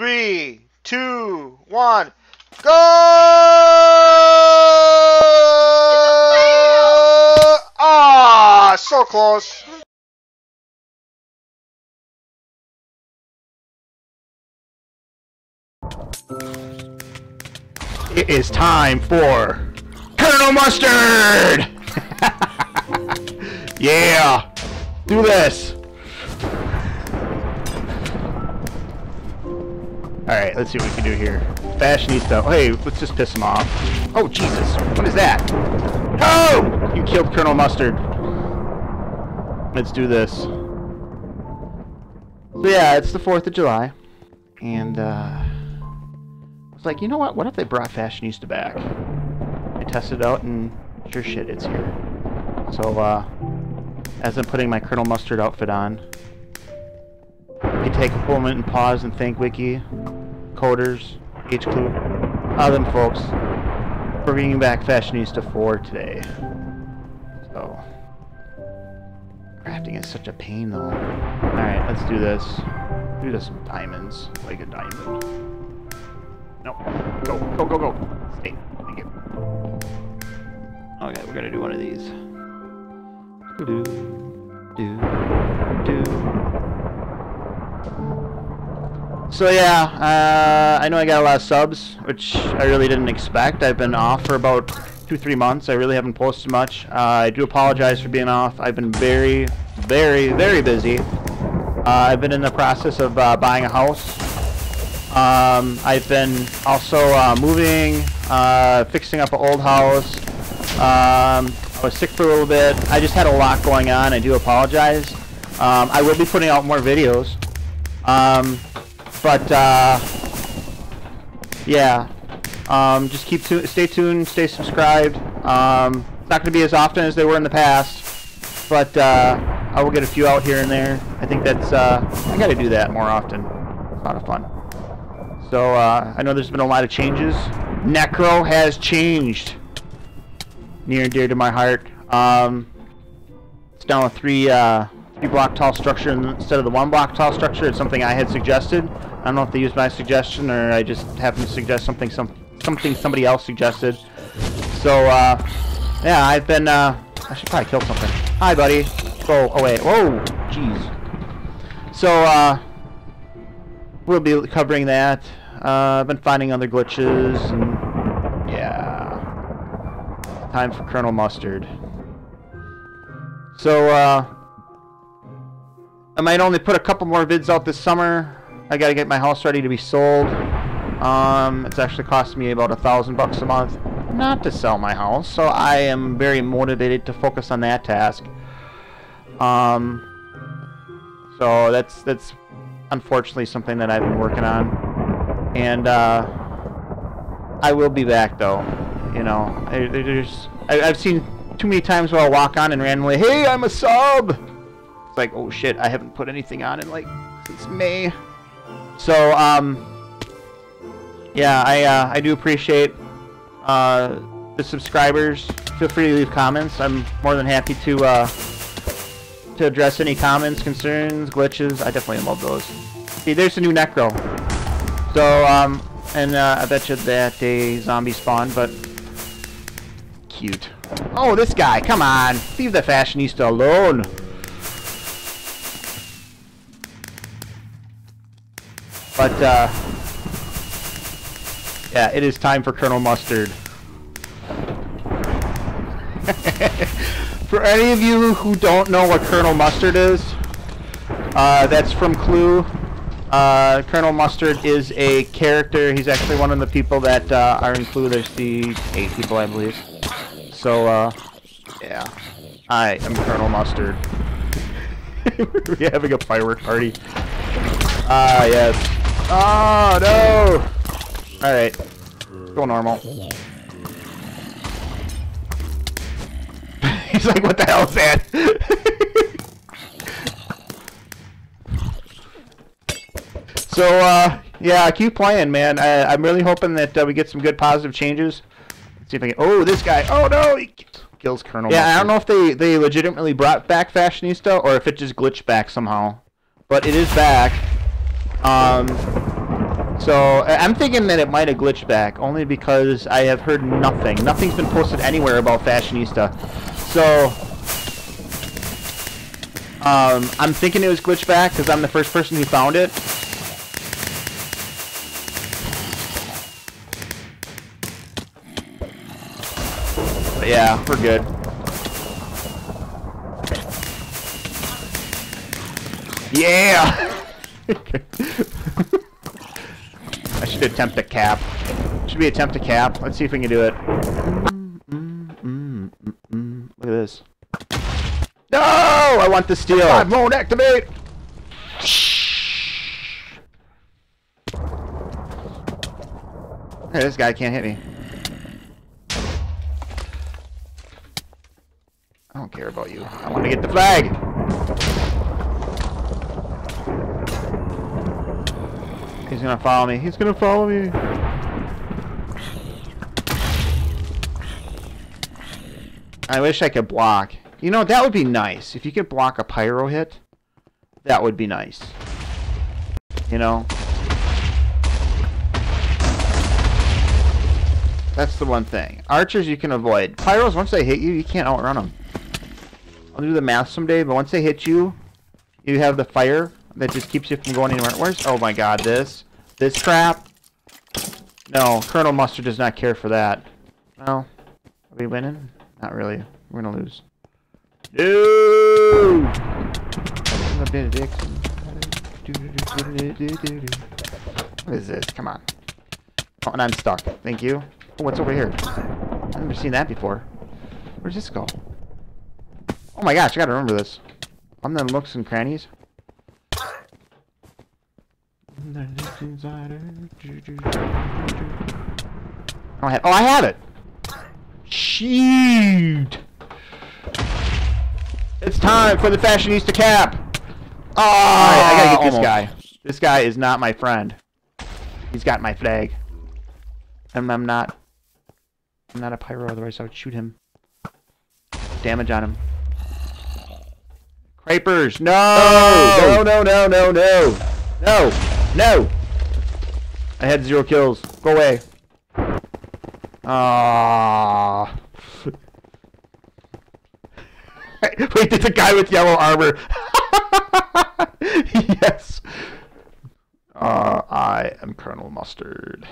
three, two, one, go! Ah, so close. It is time for Colonel Mustard! yeah! Do this! Alright, let's see what we can do here. Fashionista. Oh, hey, let's just piss him off. Oh, Jesus. What is that? Oh! You killed Colonel Mustard. Let's do this. So yeah, it's the 4th of July. And, uh... I was like, you know what? What if they brought Fashionista back? I tested it out, and sure shit, it's here. So, uh... As I'm putting my Colonel Mustard outfit on, you can take a moment and pause and thank Wiki, coders, H-Clue, all them folks for bringing back Fashionista 4 today. So, crafting is such a pain though. Alright, let's do this. Do this diamonds, like a diamond. No, go, go, go, go. Stay, thank you. Okay, we're gonna do one of these. Do, do, do. So yeah, uh, I know I got a lot of subs, which I really didn't expect. I've been off for about two, three months. I really haven't posted much. Uh, I do apologize for being off. I've been very, very, very busy. Uh, I've been in the process of uh, buying a house. Um, I've been also uh, moving, uh, fixing up an old house. Um, I was sick for a little bit. I just had a lot going on. I do apologize. Um, I will be putting out more videos. Um, but uh, yeah, um, just keep stay tuned, stay subscribed. Um, it's not going to be as often as they were in the past, but uh, I will get a few out here and there. I think that's uh, I got to do that more often. It's a lot of fun. So uh, I know there's been a lot of changes. Necro has changed, near and dear to my heart. Um, it's down a three uh, three block tall structure instead of the one block tall structure. It's something I had suggested. I don't know if they used my suggestion or I just happened to suggest something some something somebody else suggested. So uh, yeah, I've been. Uh, I should probably kill something. Hi, buddy. Go away. Whoa, jeez. So uh, we'll be covering that. Uh, I've been finding other glitches and yeah. Time for Colonel Mustard. So uh, I might only put a couple more vids out this summer. I gotta get my house ready to be sold. Um, it's actually costing me about a thousand bucks a month not to sell my house, so I am very motivated to focus on that task. Um, so that's that's unfortunately something that I've been working on, and uh, I will be back though. You know, I, there's I, I've seen too many times where I'll walk on and randomly, hey, I'm a sub. It's like, oh shit, I haven't put anything on in like since May. So, um, yeah, I, uh, I do appreciate uh, the subscribers. Feel free to leave comments. I'm more than happy to, uh, to address any comments, concerns, glitches. I definitely love those. See, there's the new Necro. So, um, and, uh, I bet you that a zombie spawned, but cute. Oh, this guy, come on. Leave the fashionista alone. But, uh, yeah, it is time for Colonel Mustard. for any of you who don't know what Colonel Mustard is, uh, that's from Clue. Uh, Colonel Mustard is a character. He's actually one of the people that uh, are in Clue. There's the eight people, I believe. So, uh, yeah. I am Colonel Mustard. We're having a firework party. Ah, yes. Oh, no! Alright. Go normal. He's like, what the hell is that? so, uh, yeah, keep playing, man. I, am really hoping that uh, we get some good positive changes. Let's see if I can... Oh, this guy! Oh, no! He kills Colonel Yeah. I don't know if they, they legitimately brought back Fashionista or if it just glitched back somehow. But it is back. Um, So I'm thinking that it might have glitched back, only because I have heard nothing. Nothing's been posted anywhere about Fashionista. So um, I'm thinking it was glitched back because I'm the first person who found it. But yeah, we're good. Yeah! I should attempt a cap. Should we attempt a cap? Let's see if we can do it. Mm, mm, mm, mm, mm. Look at this. No! I want the steel. Five mode activate. Hey, this guy can't hit me. I don't care about you. I want to get the flag. He's gonna follow me. He's gonna follow me. I wish I could block. You know, that would be nice. If you could block a pyro hit, that would be nice. You know? That's the one thing. Archers you can avoid. Pyros, once they hit you, you can't outrun them. I'll do the math someday, but once they hit you, you have the fire that just keeps you from going anywhere. Where's... Oh my god, this. This crap. No, Colonel Mustard does not care for that. Well, are we winning? Not really. We're gonna lose. No! What is this? Come on. Oh, and I'm stuck. Thank you. Oh, what's over here? I've never seen that before. Where's this go? Oh my gosh, I gotta remember this. I'm the looks and crannies. Oh, I have, oh, I have it! Shoot! It's time for the fashionista cap! Oh, I gotta get this almost. guy. This guy is not my friend. He's got my flag. And I'm not... I'm not a pyro, otherwise I would shoot him. Damage on him. Crapers, no! No, no, no, no, no! No! No! I had zero kills. Go away. Ah. Wait, there's a guy with yellow armor. yes. Uh, I am Colonel Mustard.